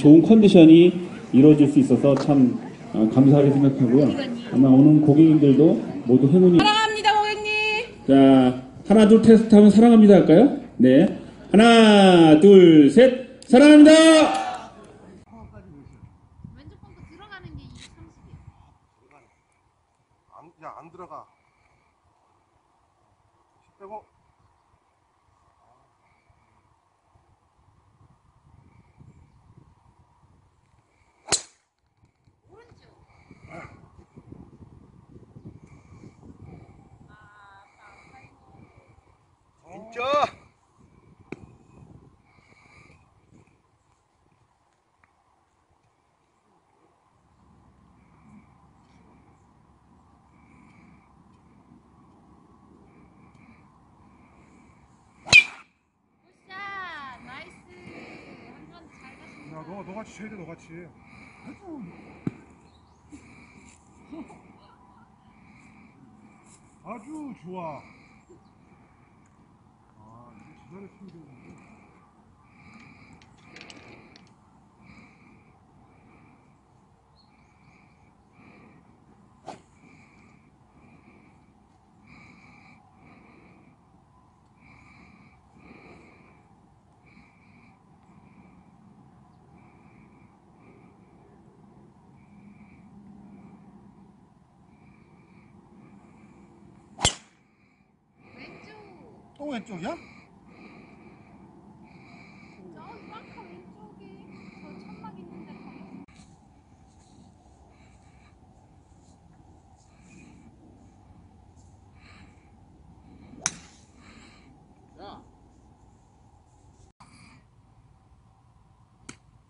좋은 컨디션이 이루어질 수 있어서 참 어, 감사하게 생각하고요. 아마 오는 고객님들도 모두 행운이. 사랑합니다 고객님 자, 하나, 둘 테스트 하면 사랑합니다 할까요? 네. 하나, 둘, 셋. 사랑합니다! 왼쪽 벙커 들어가는 게 230이에요. 안, 야, 안 들어가. 빼고. 오른쪽. 진짜. 굿샷. 나이스. 한번 잘 가십니다. 야, 너, 너같이 쳐야 돼, 너같이. 아주 좋아. 아, 이거 지난해 치면 되는데. 왼쪽. 또 왼쪽이야? 저기 벙커 왼쪽에 저 천막 있는데 거기.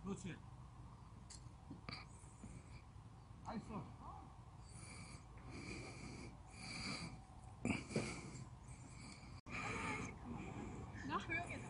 그렇지. 나이스. 조용히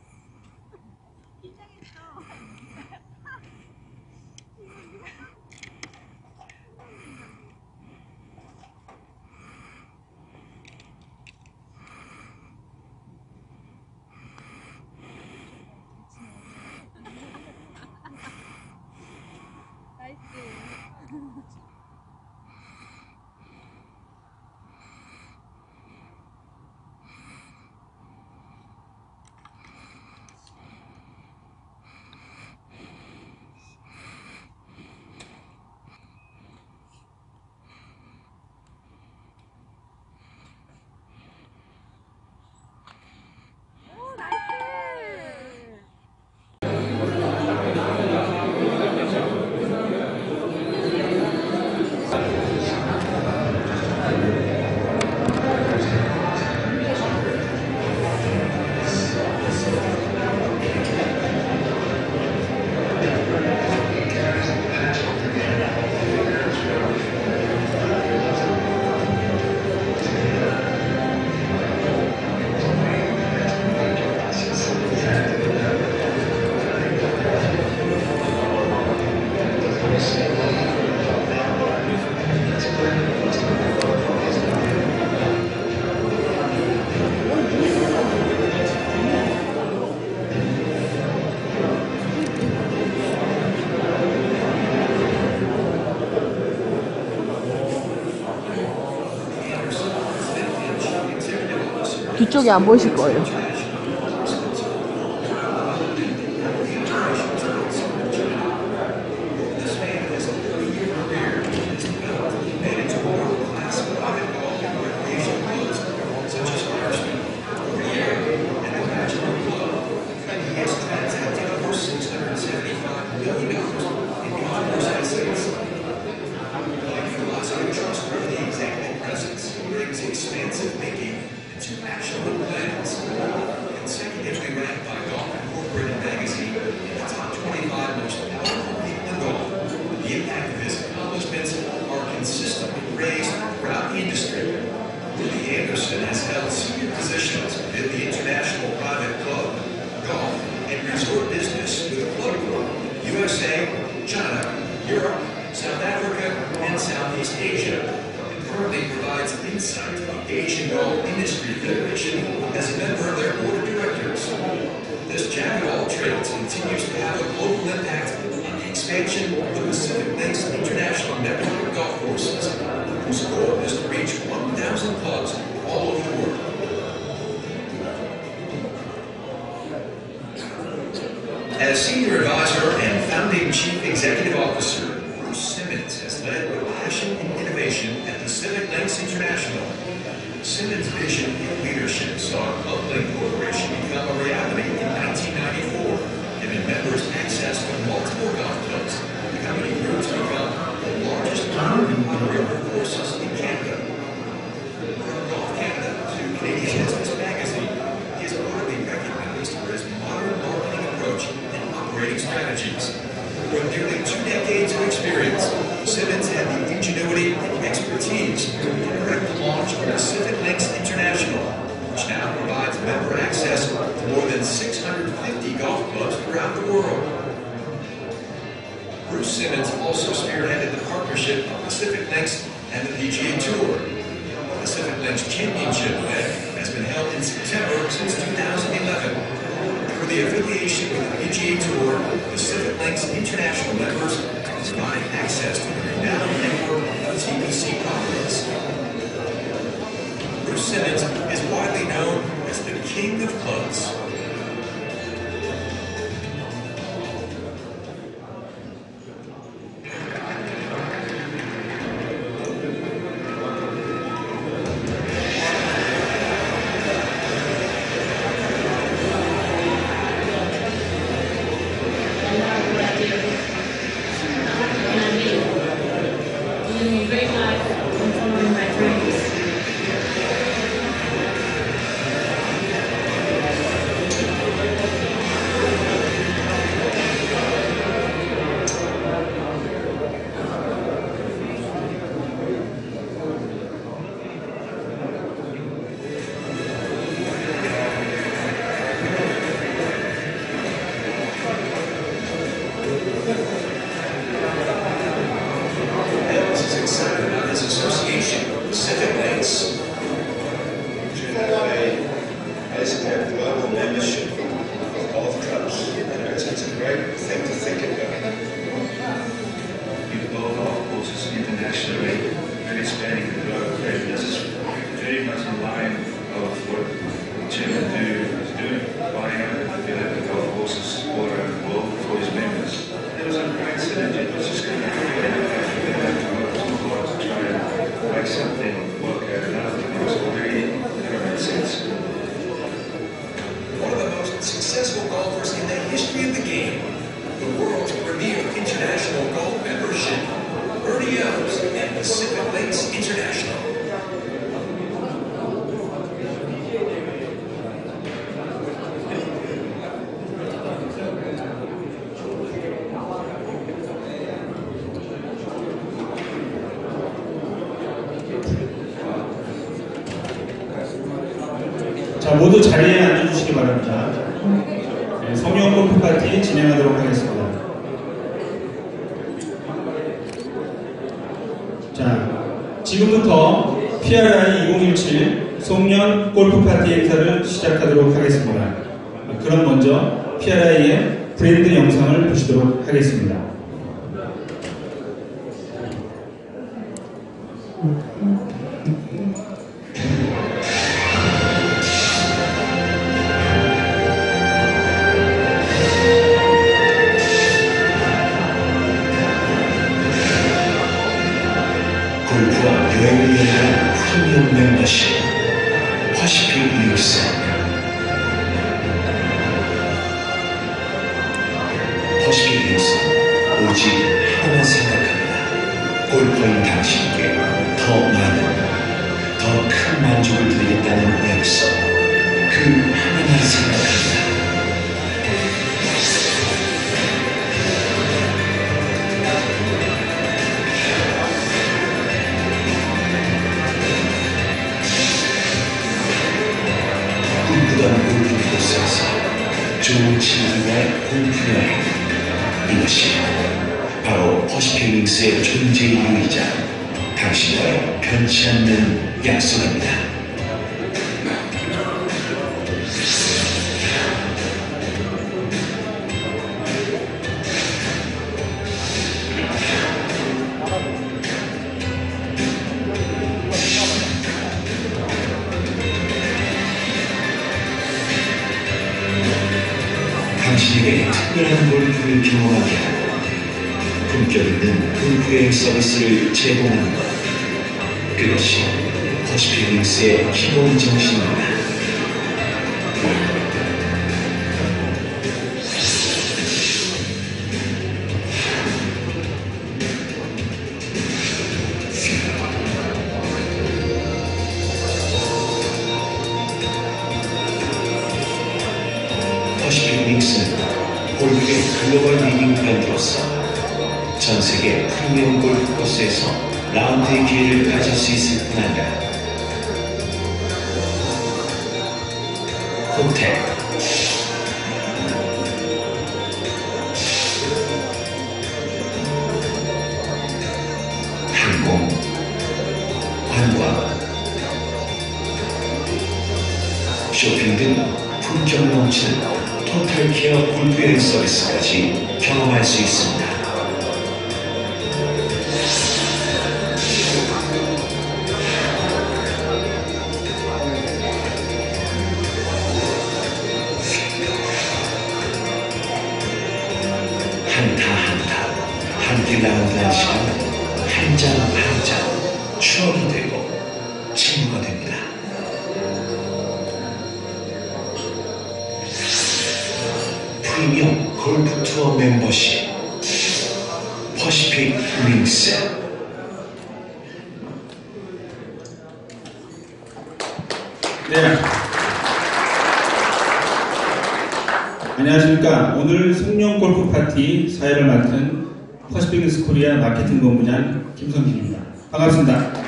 뒤쪽이 안 보이실 거예요. 모두 자리에 앉아주시기 바랍니다. 네, 성령 골프 파티 진행하도록 하겠습니다. 자, 지금부터 PRI 2017 송년 골프 파티 행사를 시작하도록 하겠습니다. 위대한 프리미엄 멤버십 화시핑 리얼스 프리미엄 골프 투어 멤버십 Pacific Links 네. 안녕하십니까. 오늘 송년 골프 파티 사회를 맡은 Pacific Links Korea 마케팅 본부장 김성진입니다. 반갑습니다.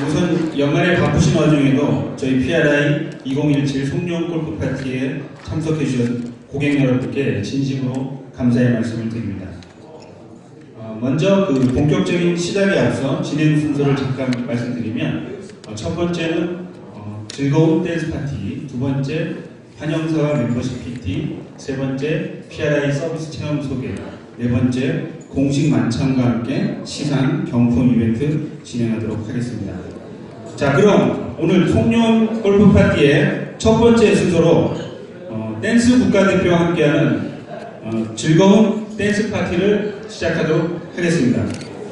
네, 우선 연말에 바쁘신 와중에도 저희 PLI 2017 송년 골프 파티에 참석해 주신 고객 여러분께 진심으로 감사의 말씀을 드립니다. 어, 먼저 그 본격적인 시작에 앞서 진행 순서를 잠깐 말씀드리면 어, 첫 번째는 어, 즐거운 댄스 파티, 두 번째 환영사와 멤버십 PT, 세 번째 PLI 서비스 체험 소개, 네 번째 공식 만찬과 함께 시상 경품 이벤트 진행하도록 하겠습니다. 자, 그럼 오늘 송년 골프 파티의 첫 번째 순서로 어, 댄스 국가대표와 함께하는 어, 즐거운 댄스 파티를 시작하도록 하겠습니다.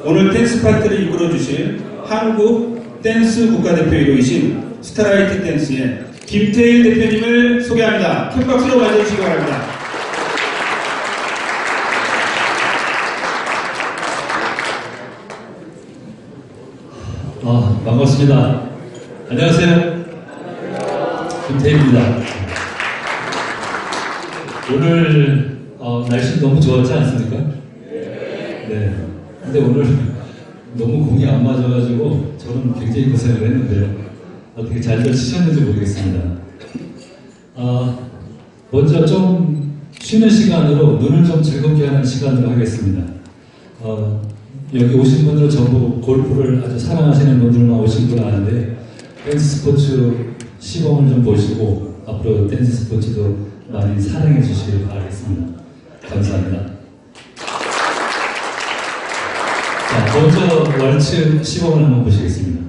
오늘 댄스 파티를 이끌어 주실 한국 댄스 국가대표이신 스타라이트 댄스의 김태일 대표님을 소개합니다. 큰 박수로 맞아주시기 바랍니다. 아, 반갑습니다. 안녕하세요. 김태입니다. 오늘 어, 날씨 너무 좋았지 않습니까? 네. 근데 오늘 너무 공이 안 맞아가지고 저는 굉장히 고생을 했는데요. 어떻게 잘들 치셨는지 모르겠습니다. 아, 먼저 좀 쉬는 시간으로 눈을 좀 즐겁게 하는 시간으로 하겠습니다. 어, 여기 오신 분들은 전부 골프를 아주 사랑하시는 분들만 오신 건 아는데 댄스 스포츠 시범을 좀 보시고 앞으로 댄스 스포츠도 많이 사랑해 주시길 바라겠습니다. 감사합니다. 자, 먼저 왈츠 시범을 한번 보시겠습니다.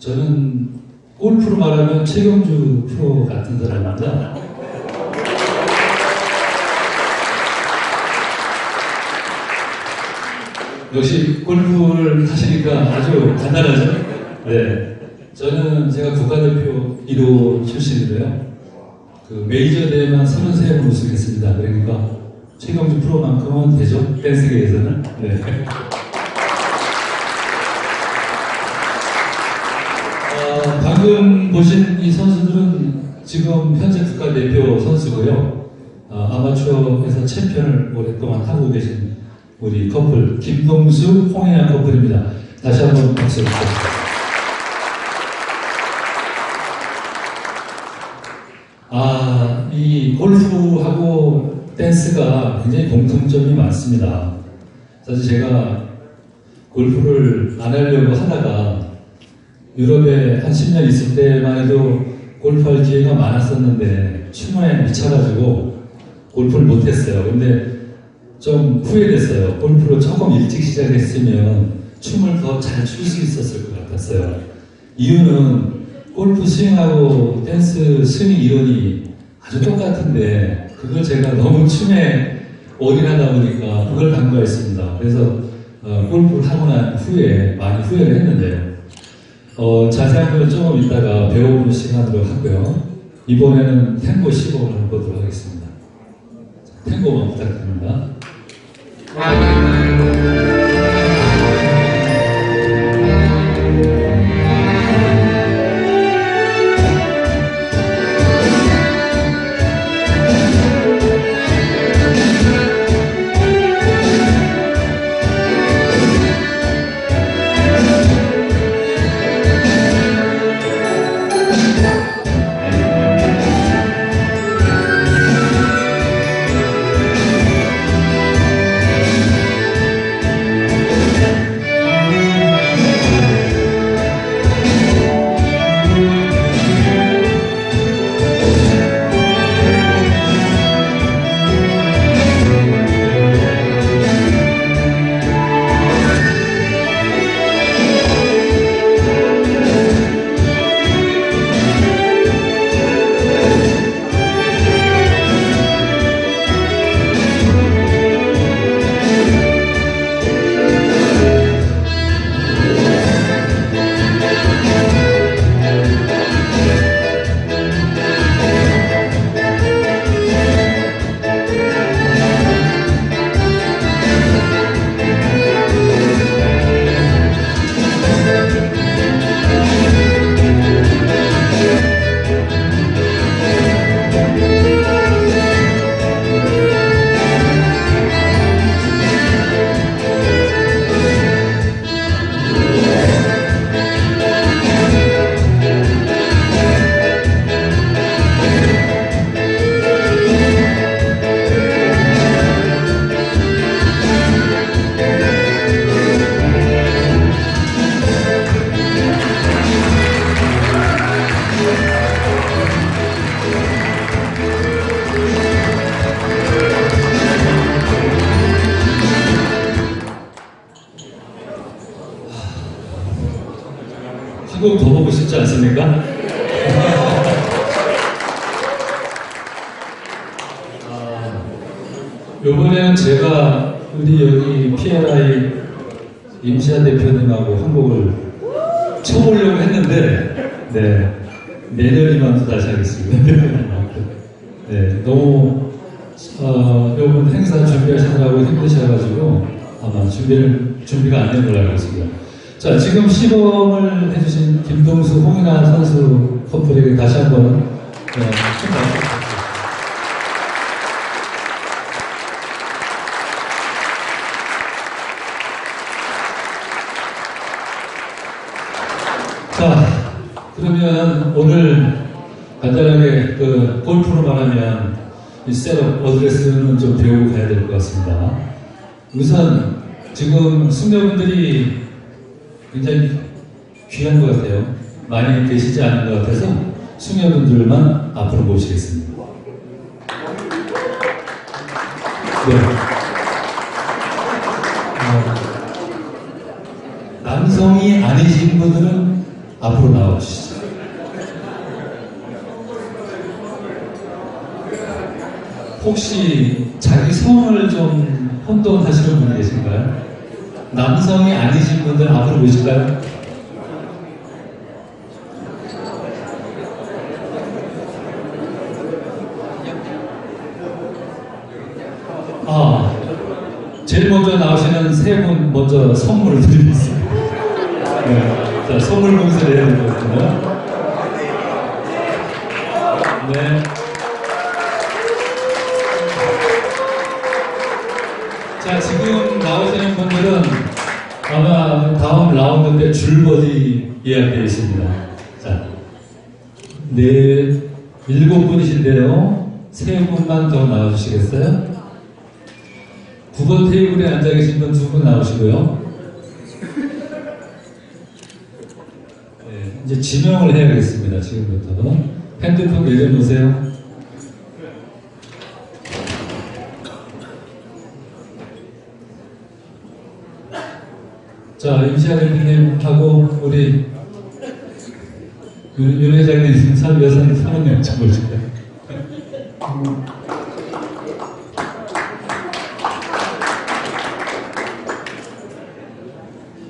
저는 골프로 말하면 최경주 프로 같은 사람입니다. 역시 골프를 하시니까 아주 간단하죠? 네. 저는 제가 국가대표 1호 출신이고요. 그 메이저 대회만 33번 우승했습니다. 그러니까 최경주 프로만큼은 되죠? 댄스계에서는. 네. 방금 보신 이 선수들은 지금 현재 국가대표 선수고요. 어, 아마추어에서 챔피언을 오랫동안 하고 계신 우리 커플 김동수, 홍혜연 커플입니다. 다시 한번 박수 부탁드립니다. 아, 이 골프하고 댄스가 굉장히 공통점이 많습니다. 사실 제가 골프를 안 하려고 하다가 유럽에 한 10년 있을 때만 해도 골프할 기회가 많았었는데 춤에 미쳐가지고 골프를 못했어요. 근데 좀 후회됐어요. 골프를 조금 일찍 시작했으면 춤을 더 잘 출 수 있었을 것 같았어요. 이유는 골프 스윙하고 댄스 스윙 이론이 아주 똑같은데 그걸 제가 너무 춤에 올인하다 보니까 그걸 간과했습니다. 그래서 어, 골프를 하고 난 후에 많이 후회를 했는데요. 어, 자세한 건 조금 이따가 배워보는 시간으로 하고요. 이번에는 탱고 시범을 해보도록 하겠습니다. 탱고만 부탁드립니다. 혼돈 하시는 분 계신가요? 남성이 아니신 분들 앞으로 모실까요? 아, 제일 먼저 나오시는 세 분 먼저 선물을 드리겠습니다. 네. 자, 선물 공세를 해야 되거든요. 네. 줄버디 예약되어 있습니다. 자, 네, 일곱 분이신데요. 세 분만 더 나와주시겠어요? 9번 테이블에 앉아 계신 분 두 분 나오시고요. 네, 이제 지명을 해야겠습니다. 지금부터. 핸드폰 내려놓으세요. 자, 임시아 대표님하고 우리 윤, 윤 회장님, 사- 여사님 사모님 잡으실까요?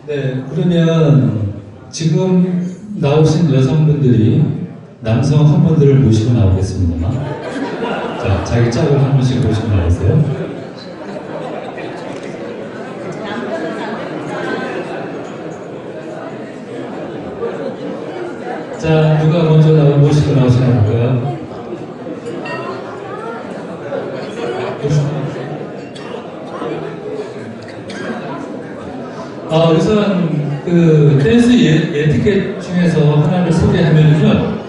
네, 그러면 지금 나오신 여성분들이 남성 한 분들을 모시고 나오겠습니다. 자, 자기 짝을 한 분씩 모시고 나오세요. 자, 누가 먼저 나와 모시고 나오시나 볼까요? 아, 우선 그 댄스 예, 에티켓 중에서 하나를 소개하면요.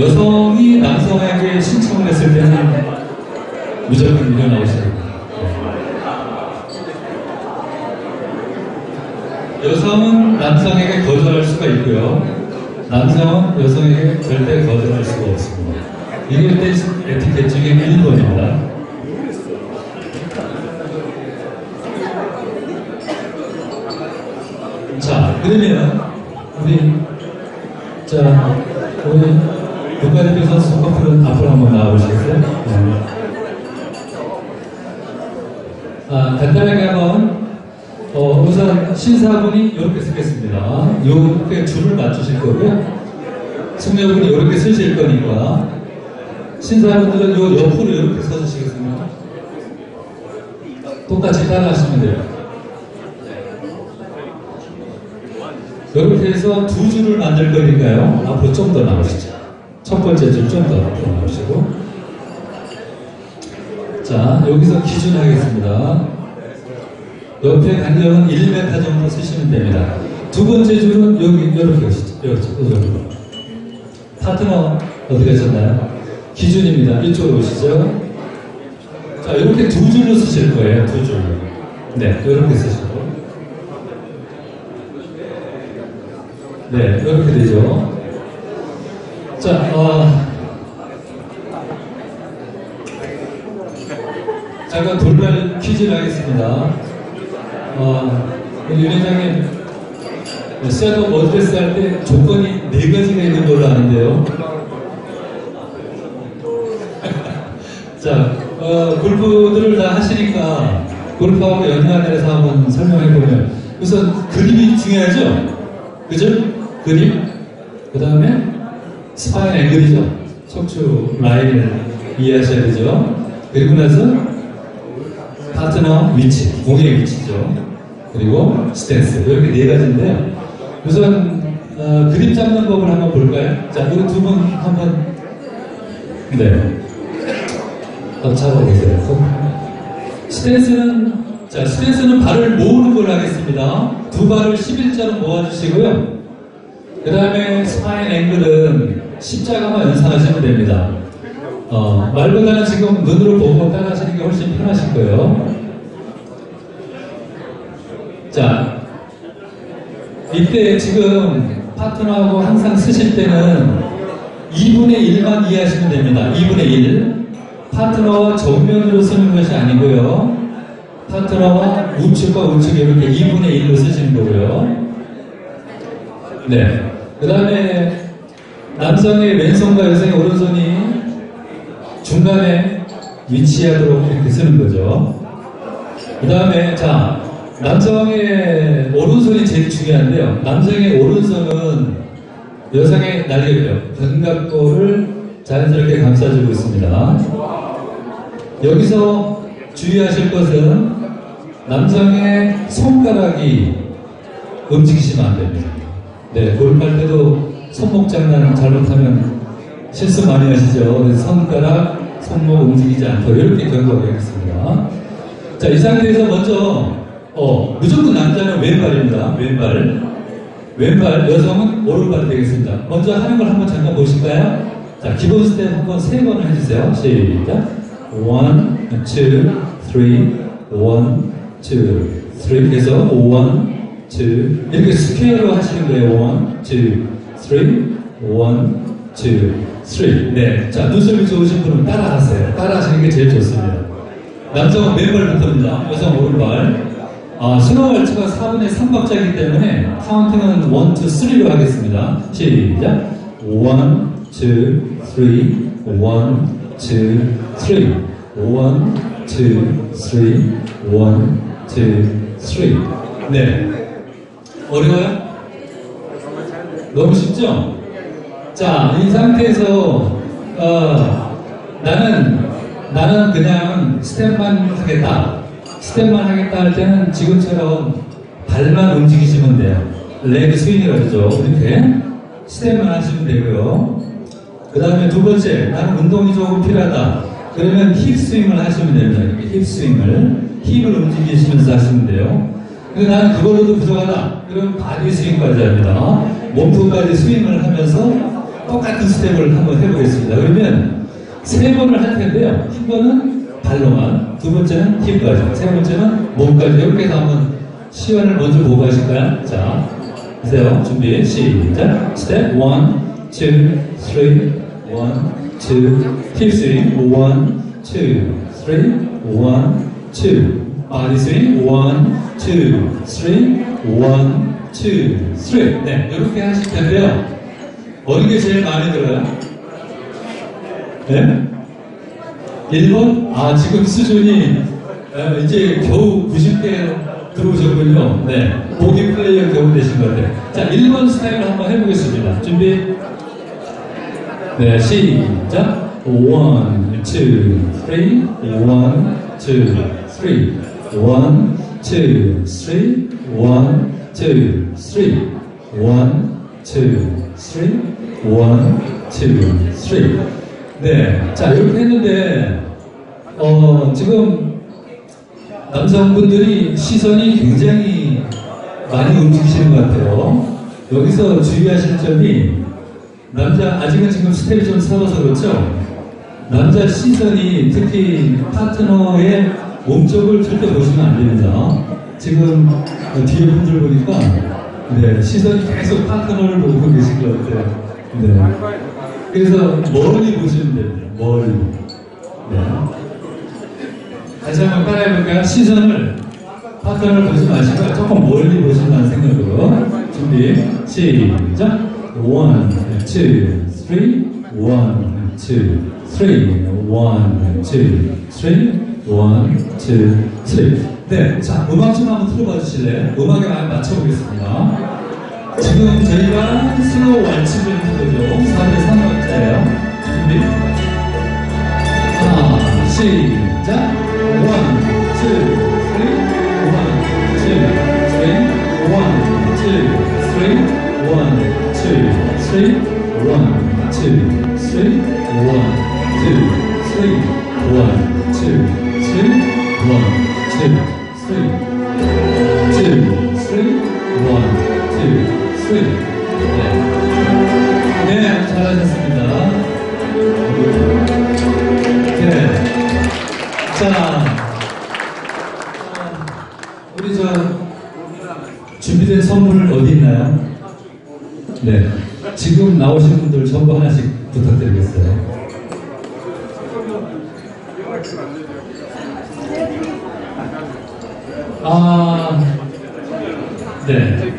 여성이 남성에게 신청을 했을 때는 무조건 밀려 나오셔야 됩니다. 여성은 남성에게 거절할 수가 있고요. 남성은 여성에게 절대 거절할 수가 없습니다. 이게 댄스 에티켓 중에 1번입니다. 자, 그러면 우리 자 우리 국가대표 선수 커플은 앞으로 한번 나와보시겠어요? 네. 아, 간단하게 한번 어, 우선 신사분이 이렇게 쓰겠습니다. 이렇게 줄을 맞추실 거고요. 승려분이 이렇게 쓰실 거니까 신사분들은 요 옆으로 이렇게 서주시겠습니다. 똑같이 따라하시면 돼요. 이렇게 해서 두 줄을 만들 거니까요. 앞으로 좀 더 나오시죠. 첫 번째 줄 좀 더 앞으로 나오시고. 자, 여기서 기준하겠습니다. 옆에 간격은 1m 정도 쓰시면 됩니다. 두 번째 줄은 여기, 이렇게 가시죠. 여기. 파트너 어디 가셨나요? 기준입니다. 이쪽으로 오시죠. 자, 이렇게 두 줄로 쓰실 거예요. 두 줄. 네, 이렇게 쓰시고. 네, 이렇게 되죠. 자, 어, 제가 돌발 퀴즈를 하겠습니다. 어, 윤 회장님, setup 어드레스 할 때 조건이 네 가지가 있는 걸로 아는데요. 자, 어, 골프들을 다 하시니까 골프하고 연관해서 한번 설명해 보면 우선 그립이 중요하죠? 그죠? 그립? 그 다음에 spine angle이죠? 척추 라인을 이해하셔야 되죠? 그리고 나서 파트너 위치, 공의 위치죠. 그리고 스탠스 이렇게 네 가지인데요. 우선 어, 그립 잡는 법을 한번 볼까요? 자, 우리 두 분 한번 네. 어, 잡아보세요. 스탠스는, 자, 스탠스는 발을 모으는 걸 하겠습니다. 두 발을 11자로 모아주시고요. 그 다음에 spine angle은 십자가만 연상하시면 됩니다. 어, 말보다는 지금 눈으로 보고 따라 하시는 게 훨씬 편하실 거예요. 자, 이때 지금 파트너하고 항상 쓰실 때는 2분의 1만 이해하시면 됩니다. 2분의 1. 파트너와 정면으로 쓰는 것이 아니고요. 파트너와 우측과 우측 이렇게 2분의 1로 쓰시는 거고요. 네. 그 다음에 남성의 왼손과 여성의 오른손이 중간에 위치하도록 이렇게 쓰는 거죠. 그 다음에 자 남성의 오른손이 제일 중요한데요. 남성의 오른손은 여성의 날개뼈, 견갑골을 자연스럽게 감싸주고 있습니다. 여기서 주의하실 것은 남성의 손가락이 움직이시면 안 됩니다. 네, 골프할 때도 손목 장난 잘못하면 실수 많이 하시죠. 손가락, 손목 움직이지 않도록 이렇게 경고하겠습니다. 자, 이 상태에서 먼저 어, 무조건 남자는 왼발입니다. 왼발. 왼발, 여성은 오른발이 되겠습니다. 먼저 하는 걸 한번 잠깐 보실까요? 자, 기본 스텝 한번 세 번을 해주세요. 시작. one, two, three, one, two, three. 그래서 one, two. 이렇게 square로 하시는 거예요. one, two, three, one, two, three. 네. 자, 눈썰미 좋으신 분은 따라하세요. 따라하시는 게 제일 좋습니다. 남성은 왼발부터입니다. 여성 오른발. 아, 신호 발치가 4분의 3박자이기 때문에 카운트는 1, 2, 3로 하겠습니다. 시작. 1, 2, 3, 1, 2, 3. 1, 2, 3, 1, 2, 3. 네. 어려워요? 너무 쉽죠? 자, 이 상태에서, 어, 나는, 나는 그냥 스텝만 하겠다. 스텝만 하겠다 할 때는 지금처럼 발만 움직이시면 돼요. leg swing이라고 하죠. 이렇게 스텝만 하시면 되고요. 그 다음에 두 번째, 나는 운동이 조금 필요하다. 그러면 힙 스윙을 하시면 됩니다. 이렇게 힙 스윙을. 힙을 움직이시면서 하시면 돼요. 근데 나는 그걸로도 부족하다. 그럼 body swing까지 합니다. 몸통까지 스윙을 하면서 똑같은 스텝을 한번 해보겠습니다. 그러면 세 번을 할 텐데요. 한 번은 발로만, 두 번째는 힙까지, 세 번째는 몸까지 이렇게 해서 한번 시범을 먼저 보고 가실까요? 자, 보세요. 준비, 시작. 스텝 1, 2, 3, 1, 2, 힙 스윙 1, 2, 3, 1, 2, body swing 1, 2, 3, 1, 2, 3. 네, 이렇게 하실 텐데요. 어느 게 제일 마음에 들어요? 네? 1번? 아, 지금 수준이 어, 이제 겨우 90대 들어오셨군요. 네. 보기 플레이어 겨우 되신 것 같아요. 자, 1번 스타일을 한번 해보겠습니다. 준비. 네, 시작. 1, 2, 3, 1, 2, 3, 1, 2, 3, 1, 2, 3, 1, 2, 3, 1, 2, 3. 네. 자, 이렇게 했는데, 어, 지금 남성분들이 시선이 굉장히 많이 움직이시는 것 같아요. 여기서 주의하실 점이, 남자, 아직은 지금 스텝이 좀 서러서 그렇죠? 남자 시선이 특히 파트너의 몸쪽을 절대 보시면 안 됩니다. 지금 뒤에 분들 보니까, 네, 시선이 계속 파트너를 보고 계신 것 같아요. 네. 그래서 멀리 보시면 됩니다. 멀리. 네. 다시 한번 따라해볼까요? 시선을 파트너를 보지 마시고 조금 멀리 보신다는 생각으로 준비 시작 1, 2, 3 1, 2, 3 1, 2, 3 1, 2, 3 네, 자 음악 좀 한번 틀어봐 주실래요? 음악에 맞춰보겠습니다 지금 저희가 slow 왈츠를 하거든요. 4분의 3박자예요. 준비. 하나, 시작. one, two, three, one, 투, 쓰리, 원, 투, 쓰리, 원, 투, 쓰리, 원, 투, 쓰리, 원, 투, 쓰리, 원, 투, 쓰리, 원, 투. 쓰리. 네. 네, 잘하셨습니다. 네. 준비된 선물 어디 있나요? 네. 지금 나오신 분들 전부 하나씩 부탁드리겠어요. 아, 네.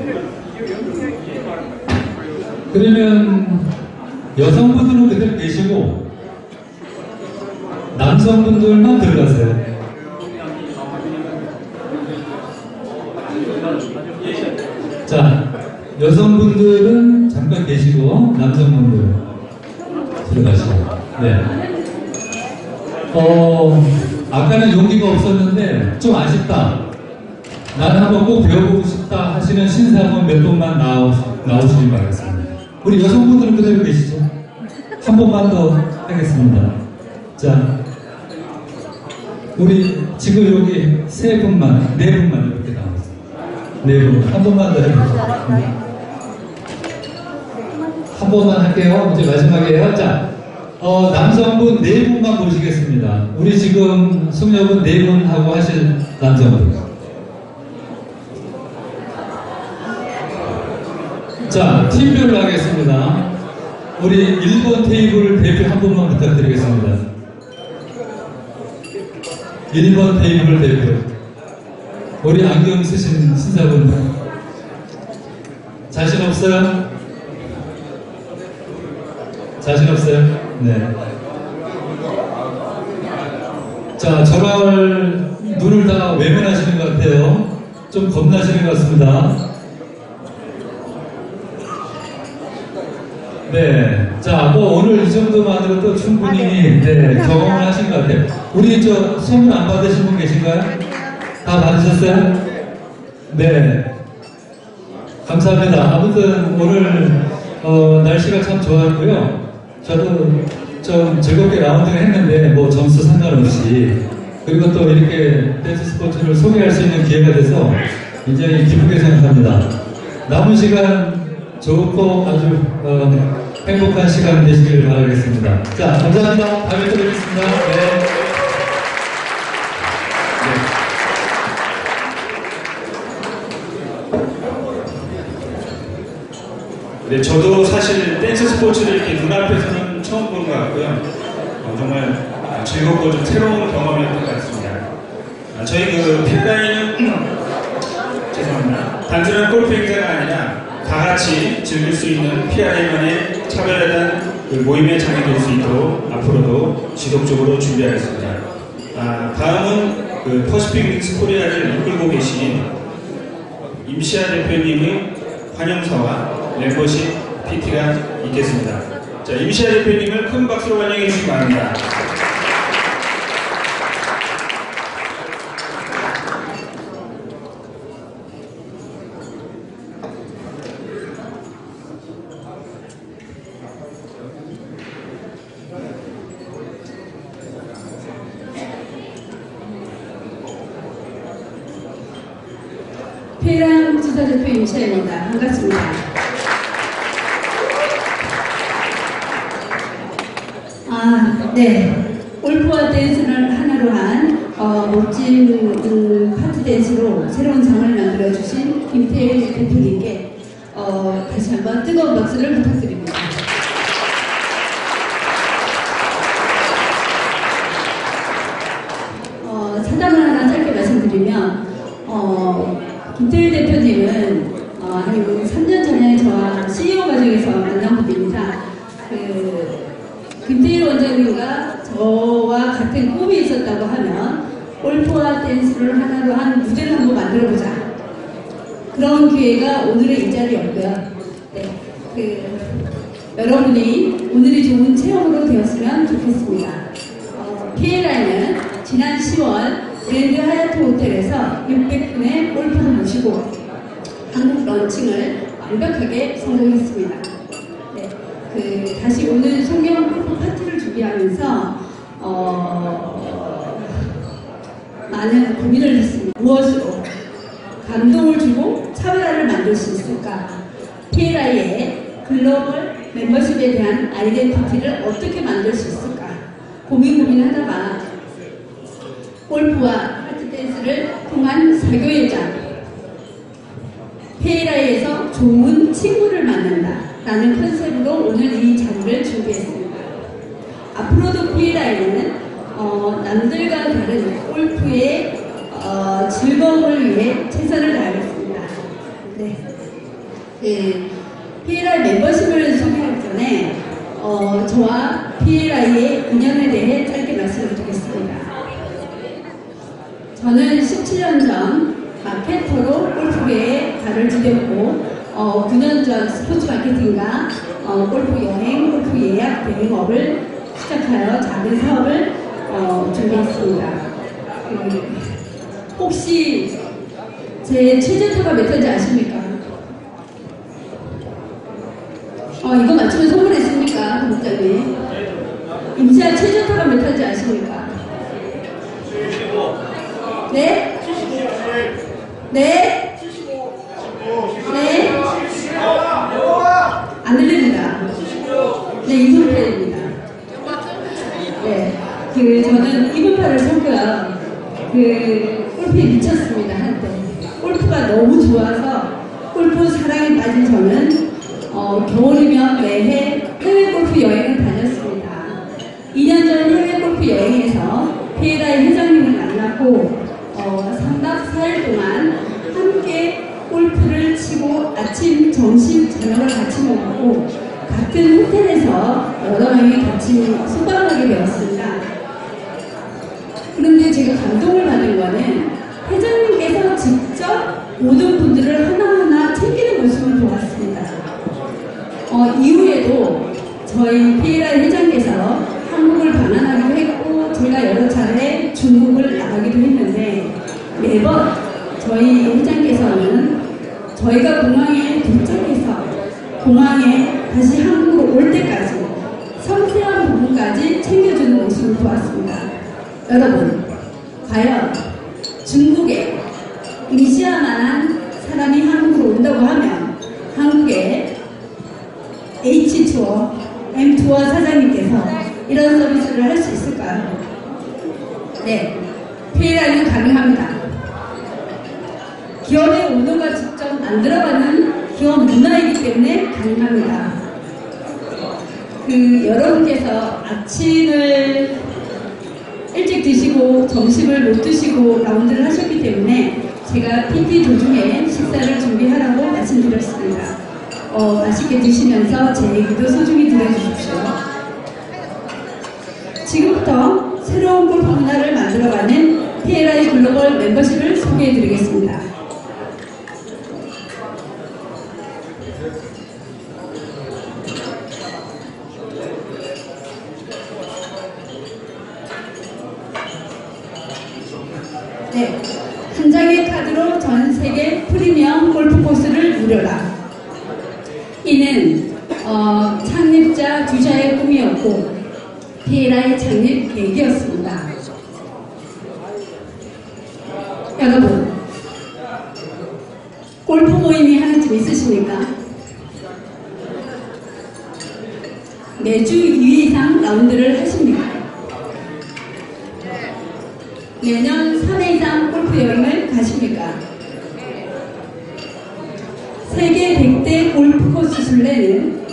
그러면 여성분들은 그대로 계시고 남성분들만 들어가세요. 자, 여성분들은 잠깐 계시고 남성분들 들어가시고. 네. 어, 아까는 용기가 없었는데 좀 아쉽다. 나는 한번 꼭 배워보고 하시는 신사분 몇 나오, 나오시길 바라겠습니다. 우리 여성분들은 그대로 계시죠? 한 번만 더 하겠습니다. 자, 우리 지금 여기 세 분만, 네 분만 이렇게 나왔습니다. 네 분. 한 번만 더 해주세요. 한 번만 할게요. 이제 마지막이에요. 자, 어, 남성분 네 분만 모시겠습니다. 우리 지금 숙녀분 네 분 하고 하실 남성분. 자, 팀별로 하겠습니다. 우리 1번 테이블 대표 한 분만 부탁드리겠습니다. 1번 테이블 대표. 우리 안경 쓰신 신사분. 자신 없어요? 자신 없어요? 네. 자, 저를 눈을 다 외면하시는 것 같아요. 좀 겁나시는 것 같습니다. 네. 자, 뭐 오늘 이 정도만으로 도 충분히 네, 경험을 하신 것 같아요. 우리 저 선물 안 받으신 분 계신가요? 다 받으셨어요? 네. 감사합니다. 아무튼 오늘 어, 날씨가 참 좋았고요. 저도 좀 즐겁게 라운딩을 했는데 뭐 점수 상관없이 그리고 또 이렇게 댄스 스포츠를 소개할 수 있는 기회가 돼서 굉장히 기쁘게 생각합니다. 남은 시간 좋고 아주 어, 행복한 시간 되시길 바라겠습니다. 자, 감사합니다. 다음에 또 뵙겠습니다. 네. 네, 저도 사실 댄스 스포츠를 이렇게 눈앞에서는 처음 본것 같고요. 어, 정말 즐겁고 좀 새로운 경험이었던 것 같습니다. 아, 저희 그 PLI는 죄송합니다. 단순한 골프 행사가 아니라 다 같이 즐길 수 있는 PLI만의 차별화된 그 모임의 장이 될 수 있도록 앞으로도 지속적으로 준비하겠습니다. 아, 다음은 그 Pacific Links Korea를 이끌고 계신 임시아 대표님의 환영사와 멤버십 PT가 있겠습니다. 자, 임시아 대표님을 큰 박수로 환영해 주시기 바랍니다. 페랑 지사대표 임시아입니다. 반갑습니다. 아, 네. 골프와 댄스를 하나로 한 어, 멋진 음, 파티 댄스로 새로운 장을 만들어주신 김태일 대표님께 어, 다시 한번 뜨거운 박수를 부탁드립니다. 네. 75. 네. 네. 안 들립니다. 네, 이소리입니다. 네. 그, 저는 이분파를 성격, 그, 골프에 미쳤습니다, 한때. 골프가 너무 좋아서 골프 사랑에 빠진 저는 골프 모임이 하는 집 있으십니까? 매주 2회 이상 라운드를 하십니까? 매년 3회 이상 골프 여행을 가십니까? 세계 100대 골프 코스 순례는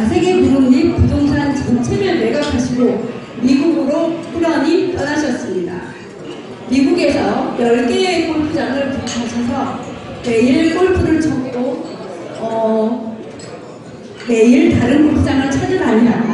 아, 세계부모님 부동산 전체를 매각하시고 미국으로 후련히 떠나셨습니다. 미국에서 10개의 골프장을 구입하셔서 매일 골프를 쳤고 어, 매일 다른 골프장을 찾아다니다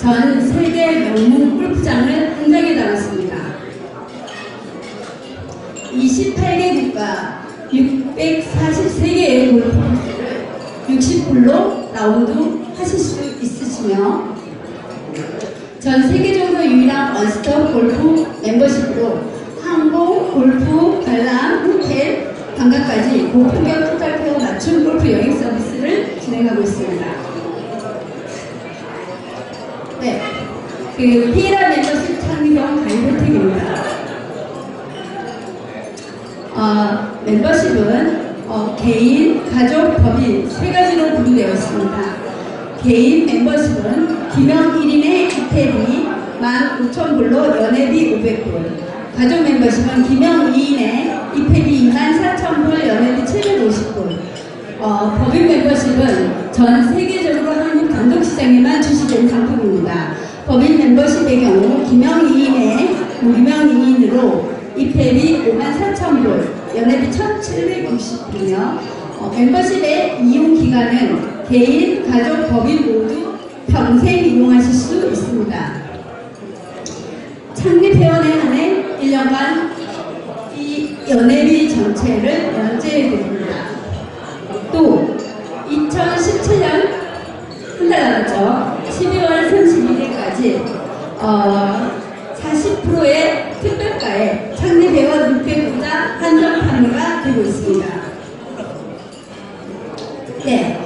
저는 세계 명문 골프장을 한장에 달았습니다. 28개 국가 643개의 골프를 60홀로 라운드 하실 수 있으시며 전 세계적으로 유일한 어스터 골프 멤버십으로 항공, 골프, 관람, 호텔, 관광까지 고품격 토탈 페어 맞춤 골프 여행 서비스를 진행하고 있습니다. 그 피라 멤버십 창의형 강호택입니다. 어, 멤버십은 어, 개인, 가족, 법인 세 가지로 구분되었습니다. 개인 멤버십은 기명 1인의 주택이 15,000불로 연회비 500불, 가족 멤버십은 기명 2인의 입회비 24,000불, 연회비 750불. 어, 법인 멤버십은 전 세계적으로 한국 단독시장에만 출시된 상품입니다. 법인 멤버십의 경우 김영희인의 뭐 무명이인으로 입회비 5만 4천 불, 연회비 1,760불이며 어, 멤버십의 이용 기간은 개인, 가족, 법인 모두 평생 이용하실 수 있습니다. 창립회원에 한해 1년간 이 연회비 전체를 면제해 드립니다. 또 2017년 한 달 남았죠. 12월 30일 까지 어, 40%의 특별가에 창립 회원 육회보다 한정 판매가 되고 있습니다. 네,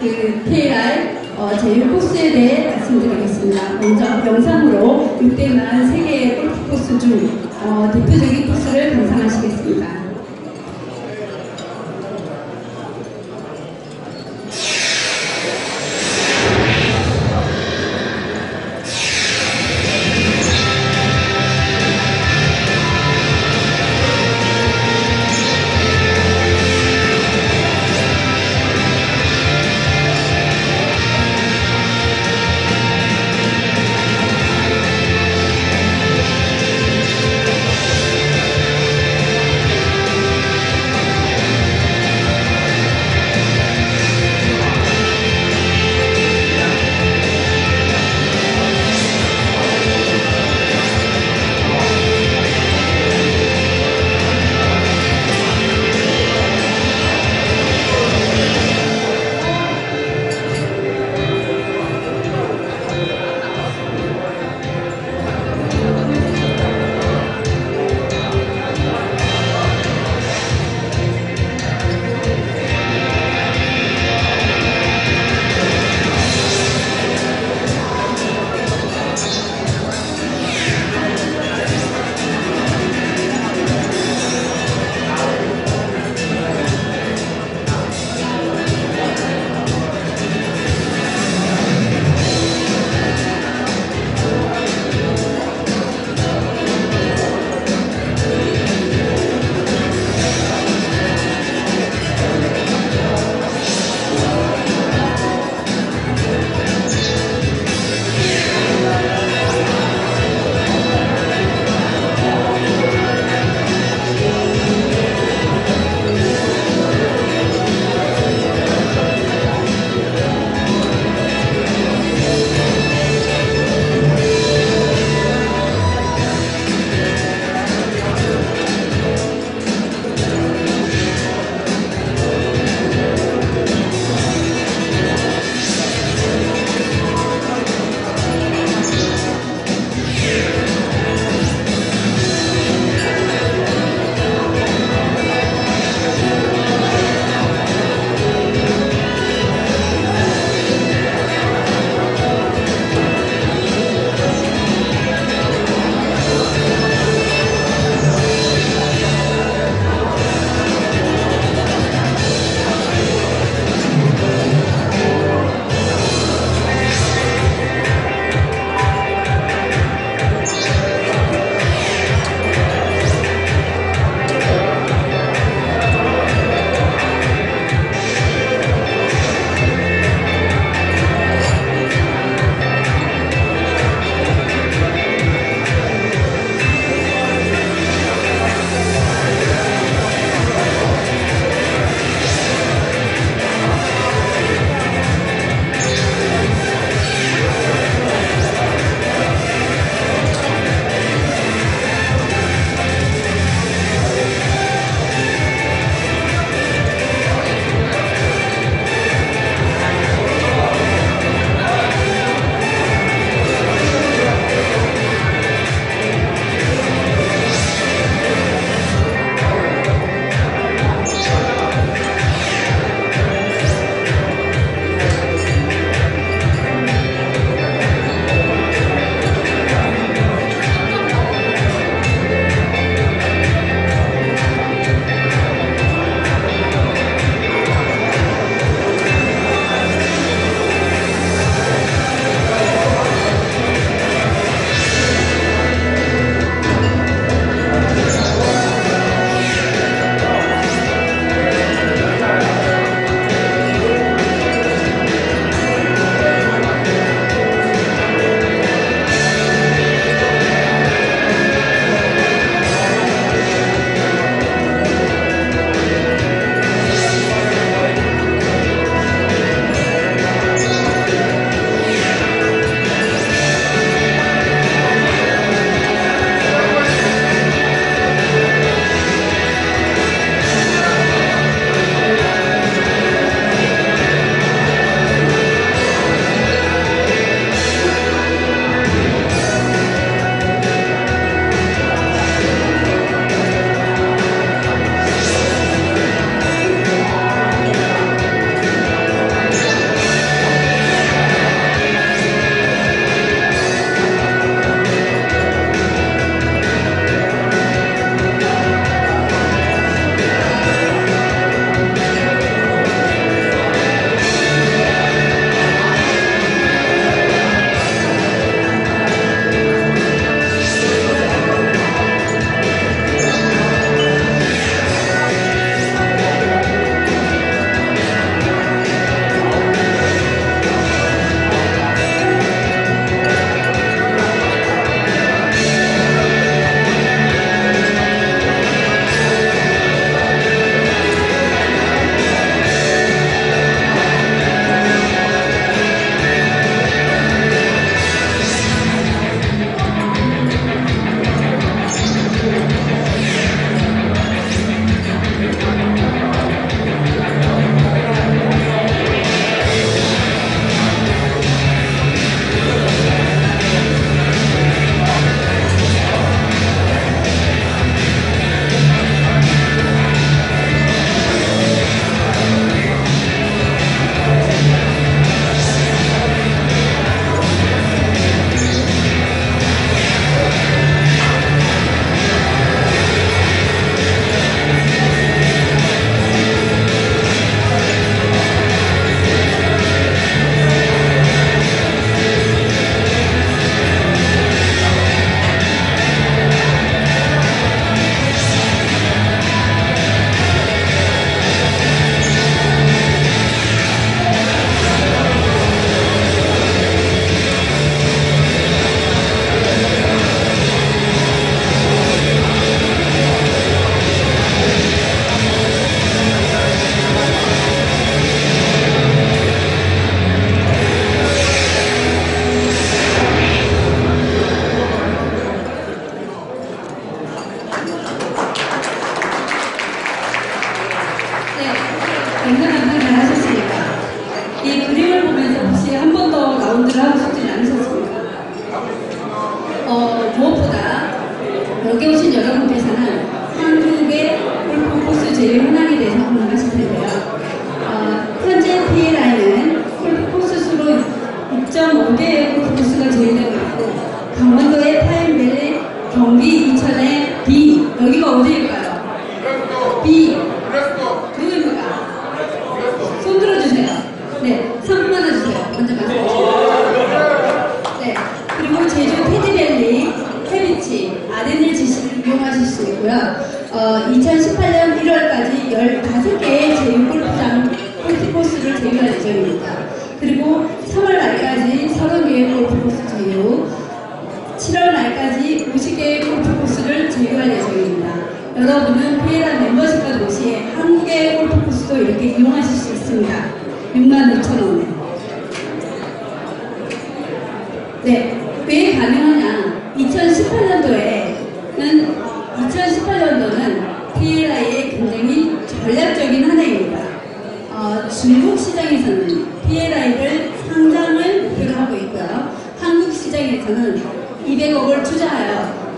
그 PLR 어, 제휴 코스에 대해 말씀드리겠습니다. 먼저 영상으로 6대만 3개의 골프 코스 중 어, 대표적인 코스를 감상하시겠습니다.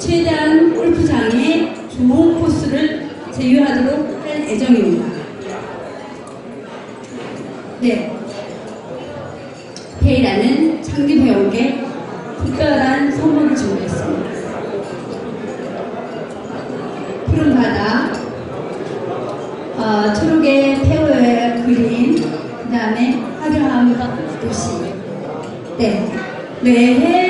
최대한 골프장의 좋은 코스를 제휴하도록 할 예정입니다. 네. 페이라는 장기 배우에게 특별한 선물을 준비했습니다. 푸른 바다, 어, 초록의 페어의 그림, 그 다음에 화려한 도시. 네. 매해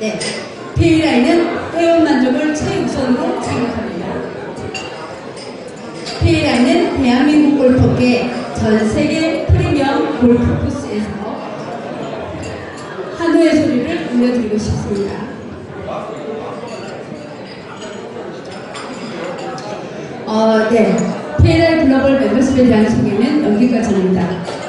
네, PLI는 회원 만족을 최우선으로 생각합니다. PLI는 대한민국 골프계 전 세계 프리미엄 골프 코스에서 한우의 소리를 들려드리고 싶습니다. 어, 네. PLI 글로벌 멤버십에 대한 소개는 여기까지입니다.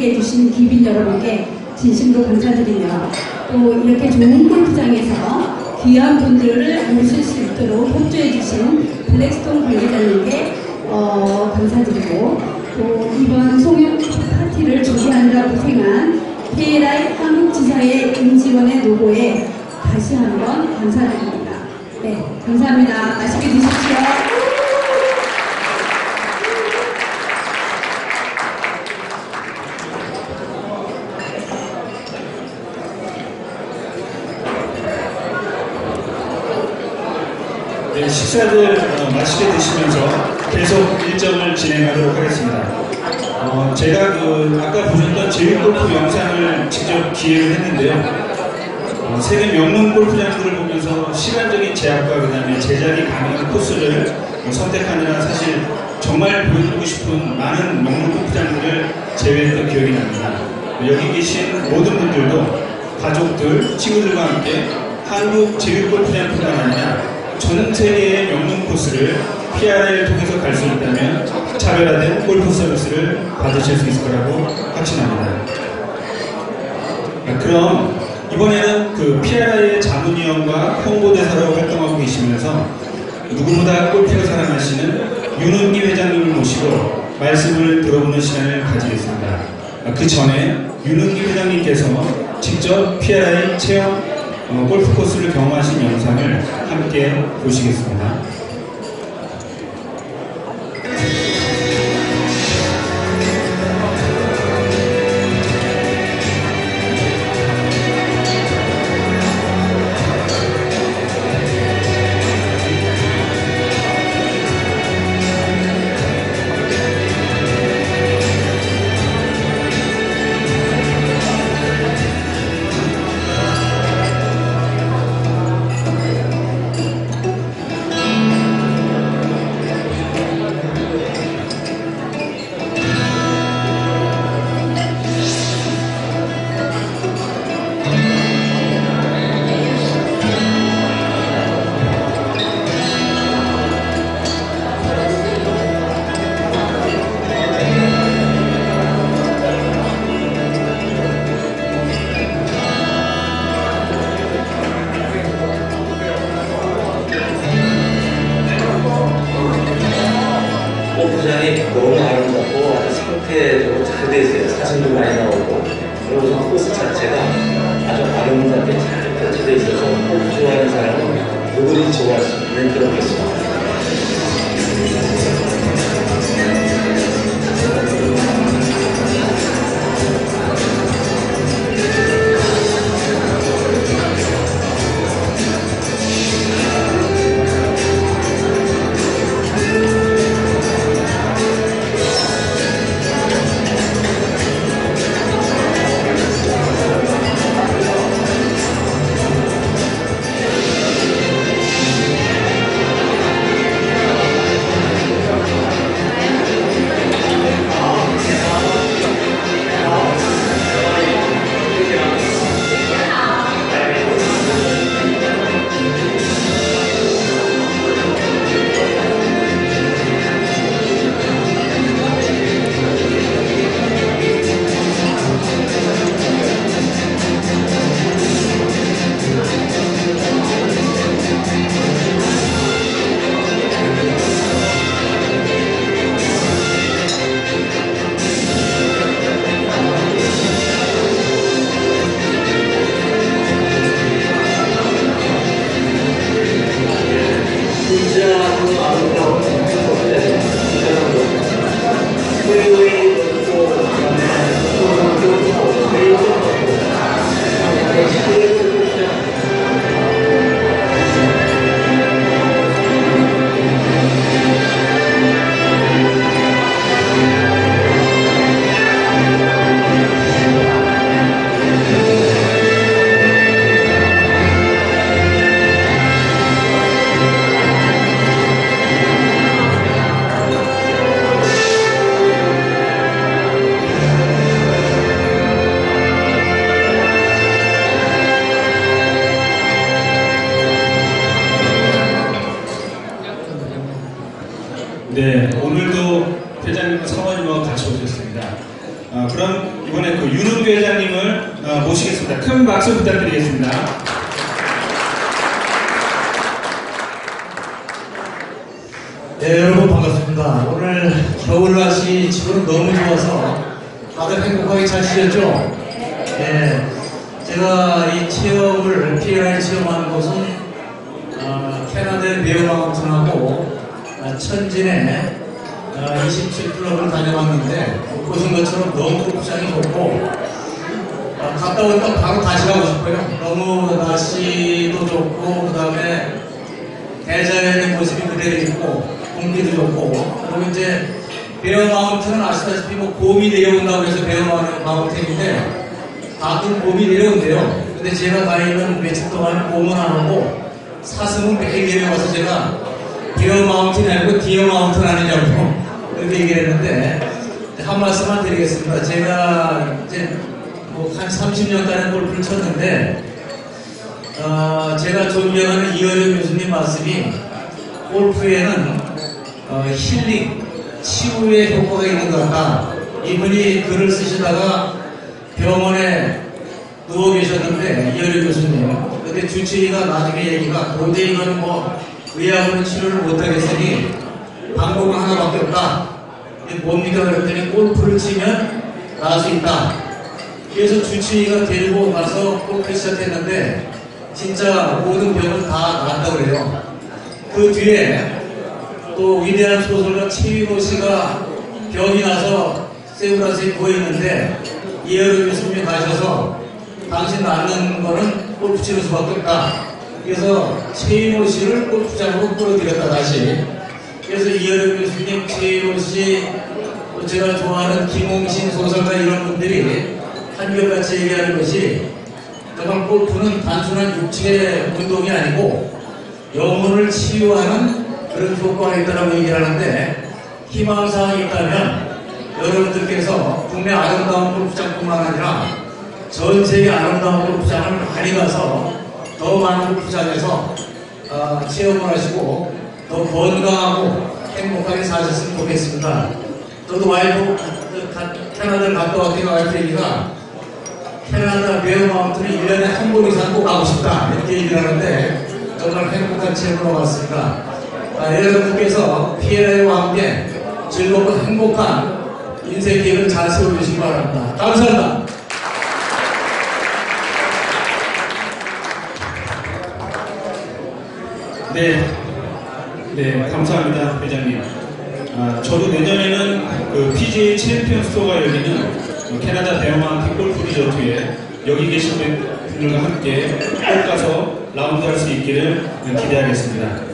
함께 해주신 기빈 여러분께 진심으로 감사드리며 또 이렇게 좋은 골프장에서 귀한 분들을 모실 수 있도록 협조해 주신 블랙스톤 관계자님께 어, 감사드리고 또 이번 송영 파티를 조개한다고 고생한 KLI 한국지사의 임직원의 노고에 다시 한번 감사드립니다. 네, 감사합니다. 맛있게 드십시오. 식사를 어, 맛있게 드시면서 계속 일정을 진행하도록 하겠습니다. 어, 제가 그 아까 보셨던 제육골프 영상을 직접 기획을 했는데요. 어, 세계 명문 골프장들을 보면서 시간적인 제약과 그다음에 제작이 가능한 코스를 선택하느라 사실 정말 보여주고 싶은 많은 명문 골프장들을 제외했던 기억이 납니다. 여기 계신 모든 분들도 가족들, 친구들과 함께 한국 제육골프장뿐만 아니라 전 세계의 명문 코스를 PR을 통해서 갈 수 있다면 차별화된 골프 서비스를 받으실 수 있을 거라고 확신합니다. 아, 그럼 이번에는 그 PRI의 자문위원과 홍보대사로 활동하고 계시면서 누구보다 골프를 사랑하시는 윤은기 회장님을 모시고 말씀을 들어보는 시간을 가지겠습니다. 아, 그 전에 윤은기 회장님께서 직접 PRI 체험 어, 골프 코스를 경험하신 영상을 함께 보시겠습니다. 날씨 지금 너무 좋아서 다들 행복하게 잘 지냈죠? 네, 제가 이 체험을, PRI 체험하는 곳은 어, 캐나다의 메어마운틴하고 어, 천진의 어, 27클럽을 다녀봤는데 보신 것처럼 너무 골프장이 좋고 어, 갔다 오니까 바로 다시 가고 싶어요. 너무 날씨도 좋고 그 다음에 대자연의 모습이 그대로 있고 공기도 좋고 그리고 이제 베어 마운트는 아시다시피 뭐 봄이 내려온다고 해서 베어 마운트인데 가끔 봄이 내려온대요. 근데 제가 다니는 며칠 동안 봄은 안 오고 사슴은 매일 내려와서 제가 베어 마운틴이 아니고 디어 마운틴 아니냐고 그렇게 얘기를 했는데 한 말씀만 드리겠습니다. 제가 이제 뭐 한 30년간의 골프를 쳤는데 어, 제가 존경하는 이어령 교수님 말씀이 골프에는 어, 힐링, 치유의 효과가 있는 것 같다. 이분이 글을 쓰시다가 병원에 누워 계셨는데 이어령 교수님 근데 주치의가 나중에 얘기가 도저히 이거는 뭐 의학으로 치료를 못하겠으니 방법은 하나밖에 없다. 뭡니까 그랬더니 골프를 치면 나을 수 있다. 그래서 주치의가 데리고 가서 골프 시작했는데 진짜 모든 병을 다 나았다고 그래요. 그 뒤에 또 위대한 소설가 최인호 씨가 병이 나서 세브란스에 누워있는데 이해로 교수님이 가셔서 당신 낫는 거는 골프 치는 수밖에 없다. 그래서 최인호 씨를 골프장으로 끌어들였다 다시. 그래서 이해로 교수님, 최인호 씨, 또 제가 좋아하는 김홍신 소설가 이런 분들이 한결같이 얘기하는 것이 정말 골프는 단순한 육체의 운동이 아니고 영혼을 치유하는 그런 효과가 있다고 얘기를 하는데 희망사항이 있다면 여러분들께서 국내 아름다운 골프장뿐만 아니라 전 세계 아름다운 골프장을 많이 가서 더 많은 골프장에서 어, 체험을 하시고 더 건강하고 행복하게 사셨으면 좋겠습니다. 저도 와이프 가- 캐나다를 갔다 왔더니 와이프 얘기가 캐나다 베어마운트는 1년에 한 번 이상 꼭 가고 싶다 이렇게 얘기를 하는데 정말 행복한 체험으로 왔습니다. 아, 여러분께서 피에라와 함께 즐겁고 행복한 인생 기회를 잘 세워주시기 바랍니다. 감사합니다. 네, 네, 감사합니다, 회장님. 아, 저도 내년에는 그 PGA 챔피언스 투어가 열리는 어, 캐나다 Bear Mountain 골프 리조트에 여기 계신 분들과 함께 꼭 가서 라운드 할 수 있기를 기대하겠습니다.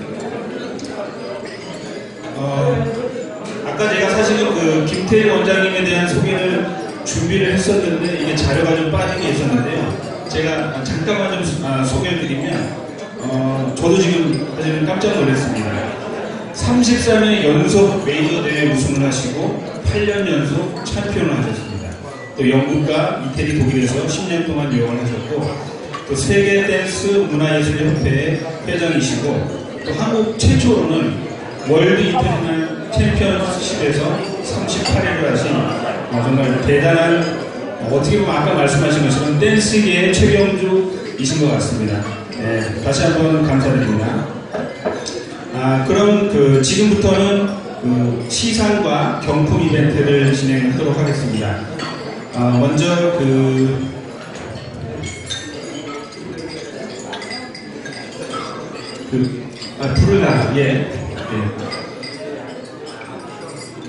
어, 아까 제가 사실은 그 김태희 원장님에 대한 소개를 준비를 했었는데 이게 자료가 좀 빠진 게 있었는데요. 제가 잠깐만 좀 소- 아, 소개를 드리면 어, 저도 지금 사실은 깜짝 놀랐습니다. 33회 연속 메이저 대회 우승을 하시고 8년 연속 챔피언을 하셨습니다. 또 영국과 이태리 독일에서 10년 동안 유학을 하셨고 또 세계 댄스 문화예술협회 회장이시고 또 한국 최초로는 World International Championship에서 38위를 하신 어, 정말 대단한 어, 어떻게 보면 아까 말씀하신 것처럼 댄스계의 최경주이신 것 같습니다. 네, 다시 한번 감사드립니다. 아, 그럼 그 지금부터는 그 시상과 경품 이벤트를 진행하도록 하겠습니다. 아, 먼저 그 그, 아, 부르다, 예. 예.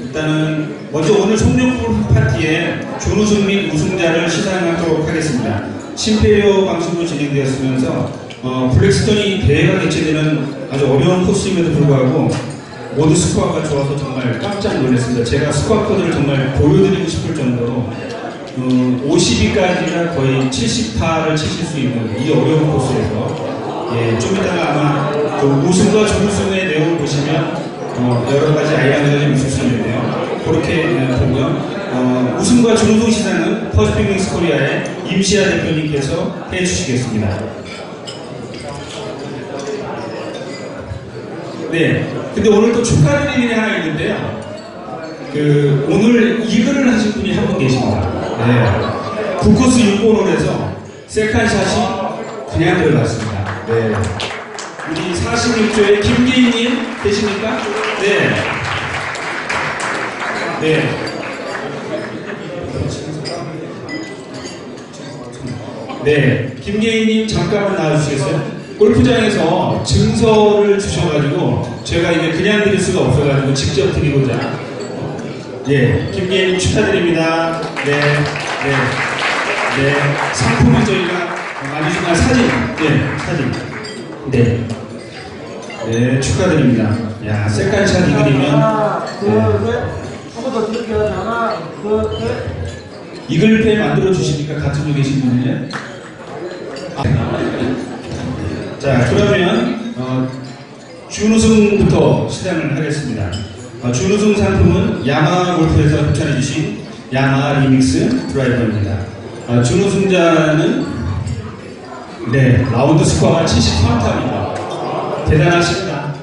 일단은, 먼저 오늘 송룡골 파티에 준우승 및 우승자를 시상하도록 하겠습니다. 신페리오 방식으로 진행되었으면서, 어, 블랙스톤이 대회가 개최되는 아주 어려운 코스임에도 불구하고, 모두 스코어가 좋아서 정말 깜짝 놀랐습니다. 제가 스코어 카드를 정말 보여드리고 싶을 정도로, 어, 50위까지가 거의 70타를 치실 수 있는 이 어려운 코스에서, 예, 좀 이따가 아마 그 우승과 준우승의 내용을 보시면 어, 여러 가지 아이디어가 좀 있을 수 있는데요. 그렇게 어, 보고요. 어, 우승과 준우승 시상은 퍼시픽링스 코리아의 임시아 대표님께서 해주시겠습니다. 네. 근데 오늘 또 축하드리는 일이 하나 있는데요. 그, 오늘 이 글을 하신 분이 한 분 계십니다. 네. 북코스 6번홀에서 세컨샷이 그냥 들어갔습니다. 네. 우리 46조의 김기인님 계십니까? 네. 네. 네. 김계인님 잠깐만 나와주시겠어요? 골프장에서 증서를 주셔가지고 제가 이제 그냥 드릴 수가 없어가지고 직접 드리고자 예, 김계인님 축하드립니다. 네, 네, 네. 상품은 저희가 많이 준한 사진, 예, 사진. 네. 네, 축하드립니다. 야, second shot 이글이면 하나, 둘, 네. 셋. 한 번 더 찍을게. 하나, 둘, 셋. 이글패 만들어 주십니까? 같은 분 계신 분이요? 아. 자, 그러면 어, 준우승부터 시작을 하겠습니다. 어, 준우승 상품은 야마하 골프에서 협찬해 주신 야마하 리믹스 드라이버입니다. 어, 준우승자는 네 라운드 스코어가 73타입니다. 대단하십니다.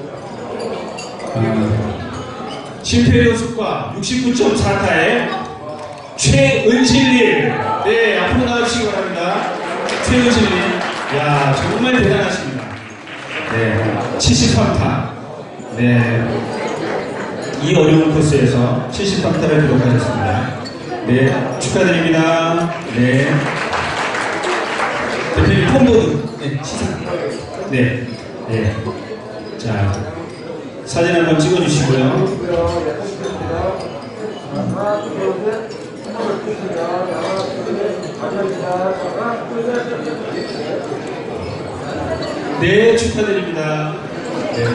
어, 심페리오 스코어 69.4타에 최은실님, 네 앞으로 나와주시기 바랍니다. 최은실님, 야 정말 대단하십니다. 네, 73타. 네, 이 어려운 코스에서 73타를 기록하셨습니다. 네, 축하드립니다. 네, 대표님 폰보드, 네, 시상. 네, 네, 자 사진 한번 찍어주시고요. 네, 축하드립니다. 네.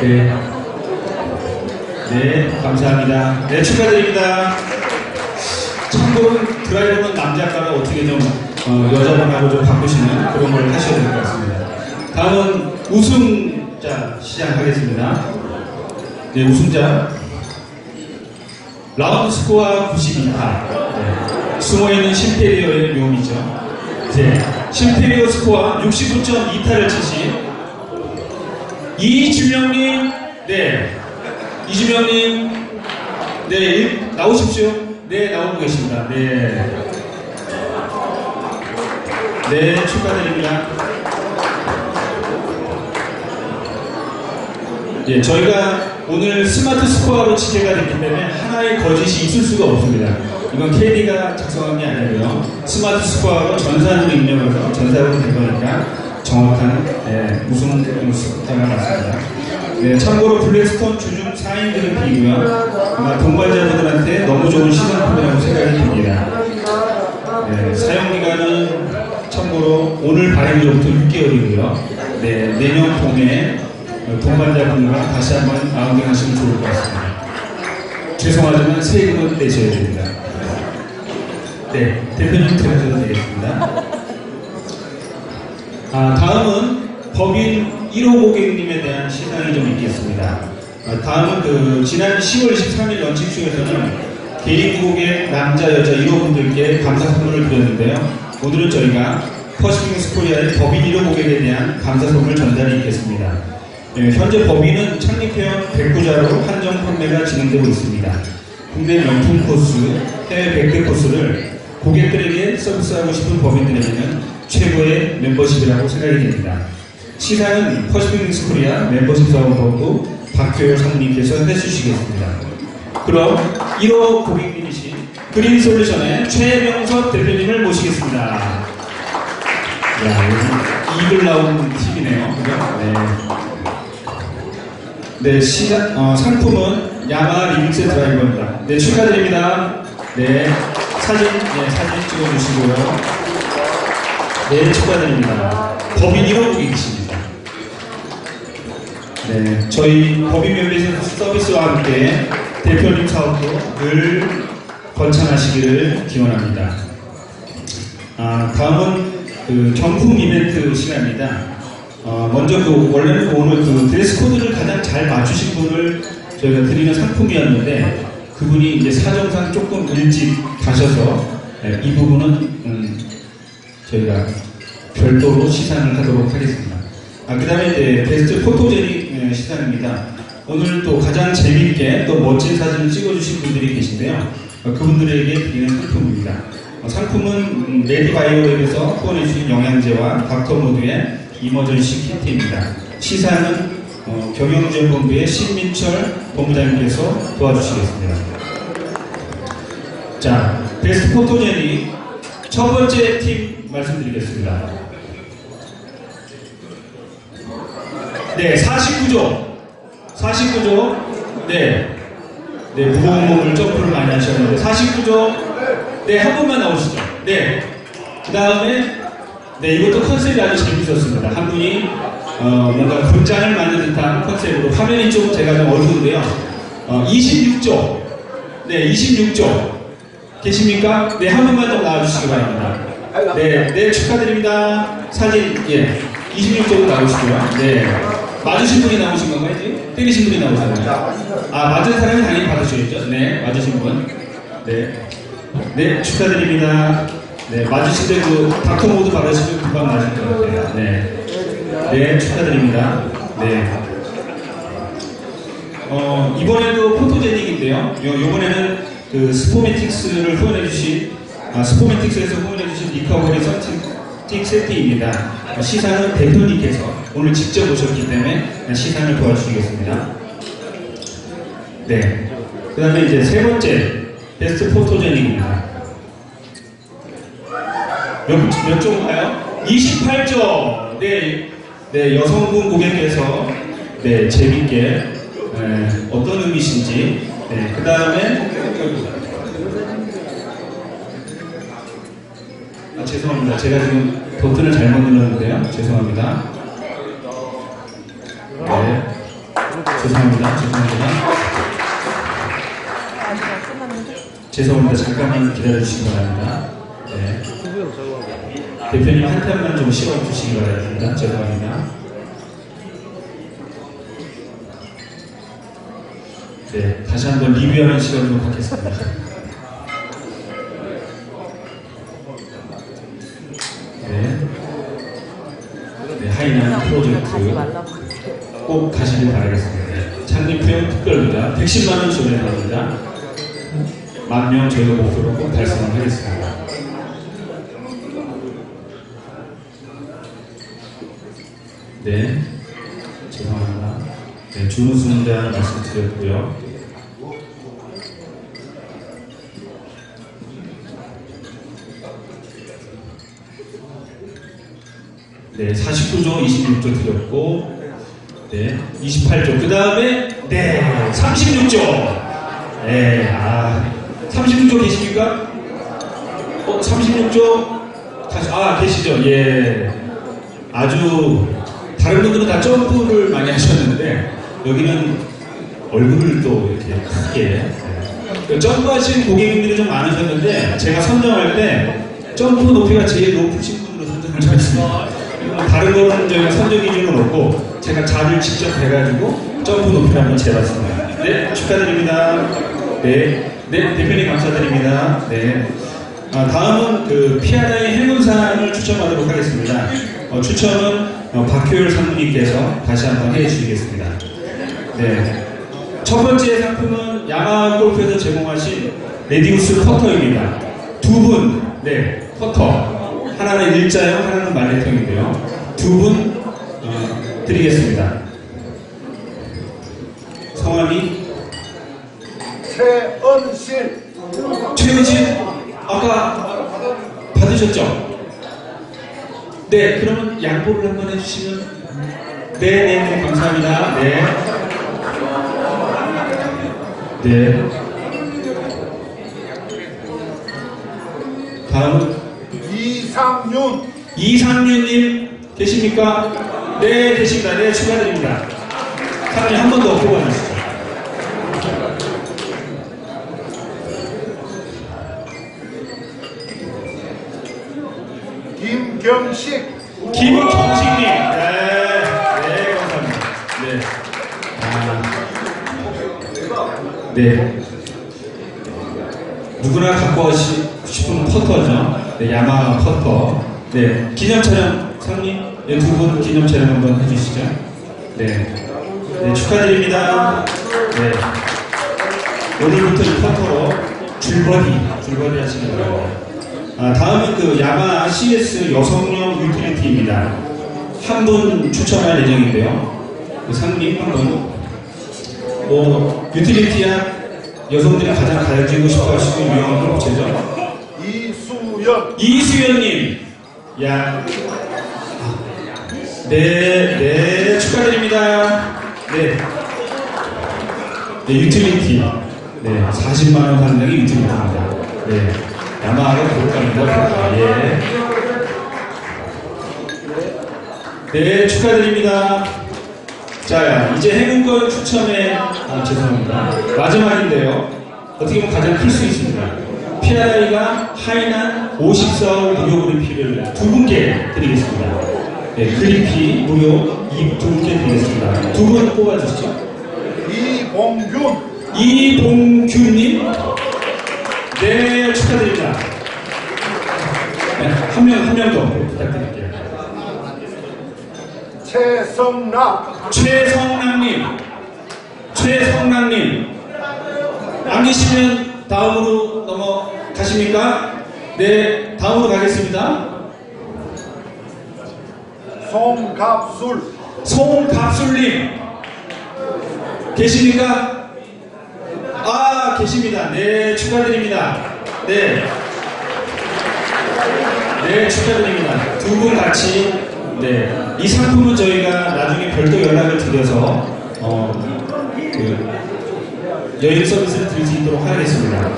네. 네, 감사합니다. 네, 축하드립니다. 참고로 드라이버는 남자가가 어떻게 좀 어, 여자분하고 좀 바꾸시는 그런 걸 하셔야 될 것 같습니다. 다음은 우승자 시작하겠습니다. 네, 우승자. 라운드 스코어 92타. 네. 숨어있는 심페리어의 묘미죠. 네. 심페리어 스코어 69.2타를 치신 이주명님, 네. 이주명님, 네, 일- 나오십시오. 네, 나오고 계십니다. 네. 네, 축하드립니다. 예, 저희가 오늘 스마트 스코어로 집계가 됐기 때문에 하나의 거짓이 있을 수가 없습니다. 이건 캐디가 작성한 게 아니고요. 스마트 스코어로 전산으로 입력해서 전산으로 된 거니까 정확한 예, 우승 스코어가 맞습니다. 네, 참고로 블랙스톤 주중 4인 그룹이고요. 아마 동반자분들한테 너무 좋은 시상품이라고 생각이 듭니다. 네, 사용 기간은 참고로 오늘 발행일로부터 6개월이고요. 네, 내년 봄에 동반자분과 다시 한번 마운딩하시면 좋을 것 같습니다. 죄송하지만 세금은 내셔야 됩니다. 네, 대표님 들어셔도 되겠습니다. 아, 다음은 법인 1호 고객님에 대한 시상이 좀 있겠습니다. 아, 다음은 그 지난 10월 23일 launching show에서는 개인 고객 남자 여자 1호 분들께 감사 선물을 드렸는데요. 오늘은 저희가 퍼시픽링스 코리아의 법인 1호 고객에 대한 감사 선물 전달이 있겠습니다. 예, 현재 법인은 창립회원 109좌로 한정 판매가 진행되고 있습니다. 국내 명품 코스, 해외 100대 코스를 고객들에게 서비스하고 싶은 법인들에게는 최고의 멤버십이라고 생각이 됩니다. 시상은 퍼시픽링스 코리아 멤버십 사업본부 박효열 상무님께서 해주시겠습니다. 그럼 1호 고객님이신 그린 솔루션의 최명섭 대표님을 모시겠습니다. 야, 이글 나온 팀이네요. 네. 네, 시작, 어, 상품은 야마하 리믹스 드라이버입니다. 네, 축하드립니다. 네, 사진, 네, 사진 찍어주시고요. 네, 축하드립니다. 법인 1호 고객이십니다. 네, 저희 법인 멤버십 서비스와 함께 대표님 사업도 늘 번창하시기를 기원합니다. 아, 다음은 그 경품 이벤트 시간입니다. 어, 먼저 그 원래는 오늘 그 드레스 코드를 가장 잘 맞추신 분을 저희가 드리는 상품이었는데 그분이 이제 사정상 조금 일찍 가셔서 예, 이 부분은 음, 저희가 별도로 시상을 하도록 하겠습니다. 아, 그 다음에 이제 베스트 포토제닉 예, 시상입니다. 오늘 또 가장 재밌게 또 멋진 사진을 찍어주신 분들이 계신데요. 어, 그분들에게 드리는 상품입니다. 어, 상품은 음, 레디바이오랩에서 후원해주신 영양제와 닥터모드의 이머전시 키트입니다. 시상은 어, 경영지원본부의 신민철 본부장님께서 도와주시겠습니다. 자, 베스트 포토제닉 첫 번째 팀 말씀드리겠습니다. 네, 49조. 49조. 네. 네, 무거운 몸을 점프를 많이 하셨는데, 49조. 네, 한 분만 나오시죠. 네. 그 다음에, 네, 이것도 컨셉이 아주 재밌었습니다. 한 분이 어, 뭔가 분장을 만든 듯한 컨셉으로 화면이 좀 제가 좀 어두운데요. 어, 26조. 네, 26조. 계십니까? 네, 한 번만 더 나와주시기 바랍니다. 네, 네, 축하드립니다. 사진, 예. 26조로 나오시고요. 네. 맞으신 분이 나오신 건가요? 이제? 때리신 분이 나오셨나요? 아, 맞은 사람이 당연히 받으셔야죠. 네, 맞으신 분. 네. 네, 축하드립니다. 네, 맞으실 때그 닥터 모드 받으시면 금방 나실 것 같아요. 네. 네, 축하드립니다. 네. 어, 이번에도 포토제닉인데요. 요, 요번에는 그 스포메틱스를 후원해주신, 아, 스포메틱스에서 후원해주신 리커버리 선 틱 세트입니다. 어, 시상은 대표님께서 오늘 직접 오셨기 때문에 시상을 도와주시겠습니다. 네. 그 다음에 이제 세 번째, 베스트 포토제닉입니다. 몇, 몇 조인가요? 28조! 네, 네, 여성분 고객께서 네, 재밌게 네, 어떤 의미신지 네, 그 다음에 아, 죄송합니다. 제가 지금 버튼을 잘못 눌렀는데요. 죄송합니다. 네, 죄송합니다. 죄송합니다. 죄송합니다. 잠깐만 기다려주시기 바랍니다. 네. 대표님 한 편만 좀 씌워주시기 바랍니다. 죄송합니다. 네, 다시 한번 리뷰하는 시간으로 갖겠습니다. 네. 네, 하이난 프로젝트 꼭 가시길 바라겠습니다. 창립형 특별비가 110만원 지원해드립니다. 만명 저희가 목표로 꼭 달성하겠습니다. 네, 죄송합니다. 네, 준우승자 말씀드렸고요. 네, 49조, 26조 드렸고, 네, 28조. 그 다음에, 네, 36조. 네, 아, 36조 계십니까? 어, 36조? 다시, 아, 계시죠? 예. 아주, 다른 분들은 다 점프를 많이 하셨는데, 여기는 얼굴을 또 이렇게 크게. 네. 점프하신 고객님들이 좀 많으셨는데, 제가 선정할 때, 점프 높이가 제일 높으신 분으로 선정을 했습니다. 다른 거는 저희가 선정 기준은 없고, 제가 자를 직접 해가지고, 점프 높이를 한번 재봤습니다. 네, 축하드립니다. 네, 네, 대표님 감사드립니다. 네. 아, 다음은 그 PRI 행운상을 추첨하도록 하겠습니다. 어, 추첨은 어, 박효율 상무님께서 다시 한번 해주시겠습니다. 네. 첫 번째 상품은 야마 골프에서 제공하신 레디우스 퍼터입니다. 두 분, 네, 퍼터. 하나는 일자형, 하나는 mallet형인데요. 두 분 어, 드리겠습니다. 성함이 최은실 최은신 아까 받으셨죠? 네, 그러면 양보를 한번 해주시면 네, 네, 네, 감사합니다. 네. 네. 다음은 이상윤 이상윤님 계십니까? 네, 계십니다. 네, 축하드립니다. 사장님 한번더 뽑아주시죠. 김경식 김경식님. 네, 네, 감사합니다. 네. 아, 네. 누구나 갖고 싶은 퍼터죠. 네, 야마 퍼터. 네, 기념 촬영, 상님, 네, 두분 기념 촬영 한번 해주시죠. 네. 네, 축하드립니다. 네. 오늘부터 이 퍼터로 줄거리, 줄거리 하시는 거예요. 아, 다음은 그 야마 CS 여성용 유틸리티입니다. 한 분 추첨할 예정인데요. 그 상님 한 분. 뭐, 유틸리티야 여성들이 가장 가지고 싶어 하시는 유형한 업체죠. 이수연 이수연님. 야. 네, 네, 축하드립니다. 네. 네, 유틸리티. 네, 40만원 한량의 유틸리티입니다. 네. 야마하가 고가입니다. 예. 네, 축하드립니다. 자, 이제 행운권 추첨의, 아, 죄송합니다. 마지막인데요. 어떻게 보면 가장 클 수 있습니다. PRI가 하이난 54월 무료 그리피를 두 분께 드리겠습니다. 네, 그리피 무료 이 두 분께 드리겠습니다. 두 분 뽑아주시죠. 이봉균. 이봉규님. 네, 축하드립니다. 네, 한 명, 한 명 더 부탁드릴게요. 최성락. 최성남님, 안 계시면 다음으로 넘어가십니까? 네, 다음으로 가겠습니다. 송갑술. 송갑술님, 계십니까? 아, 계십니다. 네, 축하드립니다. 네. 네, 축하드립니다. 두 분 같이, 네. 이 상품은 저희가 나중에 별도 연락을 드려서, 어, 그, 여행 서비스를 드릴 수 있도록 하겠습니다.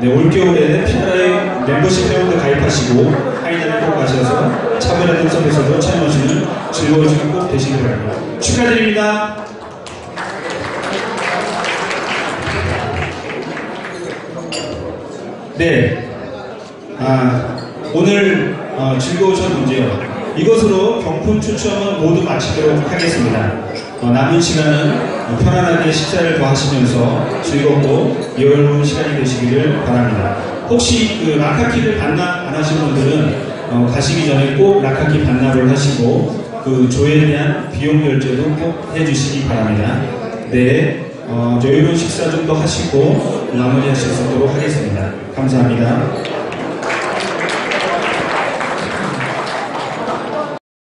네, 올겨울에 피나라의 멤버십 회원들 가입하시고, 하이나를 꼭 가셔서 차별화된 서비스로 참여하시는 즐거운 시간 꼭 되시기 바랍니다. 축하드립니다. 네. 아, 오늘 어, 즐거우셨는지요? 이것으로 경품 추첨은 모두 마치도록 하겠습니다. 어, 남은 시간은 어, 편안하게 식사를 더 하시면서 즐겁고 여유로운 시간이 되시기를 바랍니다. 혹시 그 라카키를 반납 안 하신 분들은 어, 가시기 전에 꼭 라카키 반납을 하시고 그 조에 대한 비용 결제도 꼭 해주시기 바랍니다. 네, 어, 여유로운 식사 좀 더 하시고 마무리하실 수 있도록 하겠습니다. 감사합니다.